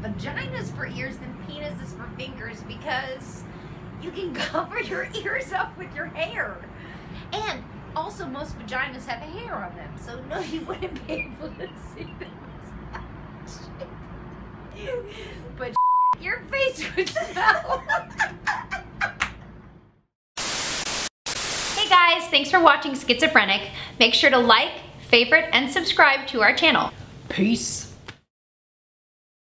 Vaginas for ears than penises for fingers because you can cover your ears up with your hair. And also, most vaginas have hair on them, so no, you wouldn't be able to see them. but your face would smell. hey guys, thanks for watching Skitsofrenic. Make sure to like, favorite, and subscribe to our channel. Peace.